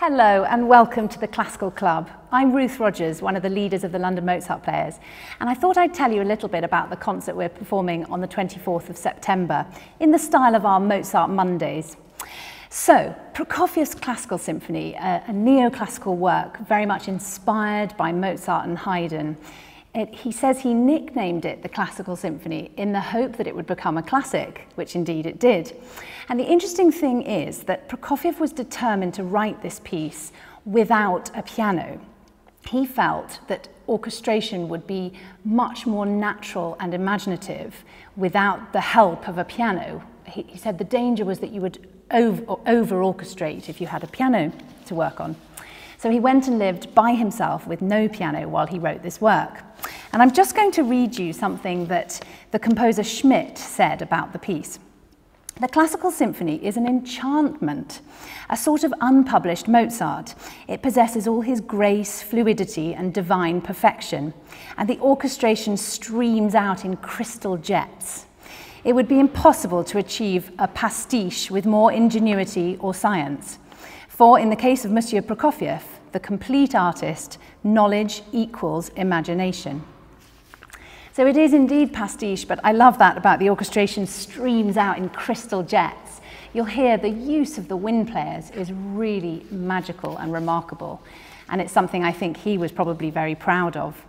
Hello and welcome to the Classical Club. I'm Ruth Rogers, one of the leaders of the London Mozart Players, and I thought I'd tell you a little bit about the concert we're performing on the 24th of September in the style of our Mozart Mondays. So, Prokofiev's Classical Symphony, a, a neoclassical work very much inspired by Mozart and Haydn, it, he says he nicknamed it the Classical Symphony in the hope that it would become a classic, which indeed it did. And the interesting thing is that Prokofiev was determined to write this piece without a piano. He felt that orchestration would be much more natural and imaginative without the help of a piano. He, he said the danger was that you would over, over orchestrate if you had a piano to work on. So he went and lived by himself with no piano while he wrote this work. And I'm just going to read you something that the composer Schmitt said about the piece. The classical symphony is an enchantment, a sort of unpublished Mozart. It possesses all his grace, fluidity, and divine perfection, and the orchestration streams out in crystal jets. It would be impossible to achieve a pastiche with more ingenuity or science. For in the case of Monsieur Prokofiev, the complete artist, knowledge equals imagination. So it is indeed pastiche, but I love that about the orchestration streams out in crystal jets. You'll hear the use of the wind players is really magical and remarkable, and it's something I think he was probably very proud of.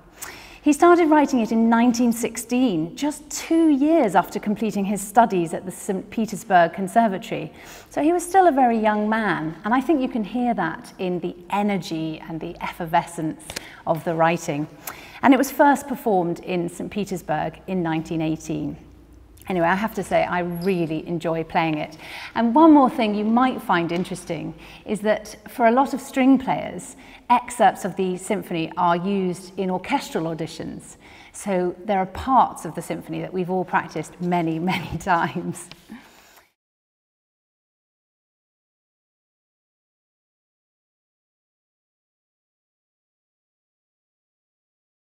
He started writing it in 1916, just two years after completing his studies at the St. Petersburg Conservatory. So he was still a very young man, and I think you can hear that in the energy and the effervescence of the writing. And it was first performed in St. Petersburg in 1918. Anyway, I have to say, I really enjoy playing it. And one more thing you might find interesting is that for a lot of string players, excerpts of the symphony are used in orchestral auditions. So there are parts of the symphony that we've all practiced many, many times.